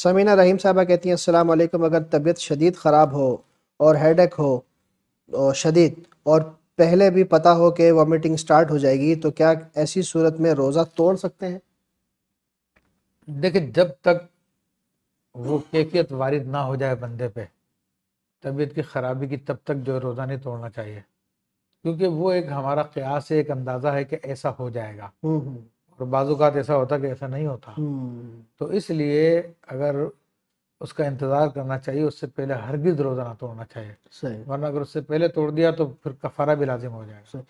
समीना रहीम साहबा कहती हैं अस्सलाम वालेकुम अगर तबीयत शदीद ख़राब हो और हेडेक हो और शदीद और पहले भी पता हो कि वॉमिटिंग स्टार्ट हो जाएगी तो क्या ऐसी सूरत में रोज़ा तोड़ सकते हैं? देखिए जब तक वो कैफियत वारिद ना हो जाए बंदे पे तबीयत की ख़राबी की तब तक जो रोज़ा नहीं तोड़ना चाहिए। क्योंकि वो एक हमारा क़यास एक अंदाज़ा है कि ऐसा हो जाएगा। हम्म, हम्म, और बाजूकात ऐसा होता कि ऐसा नहीं होता। हम्म, तो इसलिए अगर उसका इंतज़ार करना चाहिए उससे पहले हरगिज़ रोज़ा ना तोड़ना चाहिए। सही। वरना अगर उससे पहले तोड़ दिया तो फिर कफ़ारा भी लाजिम हो जाएगा।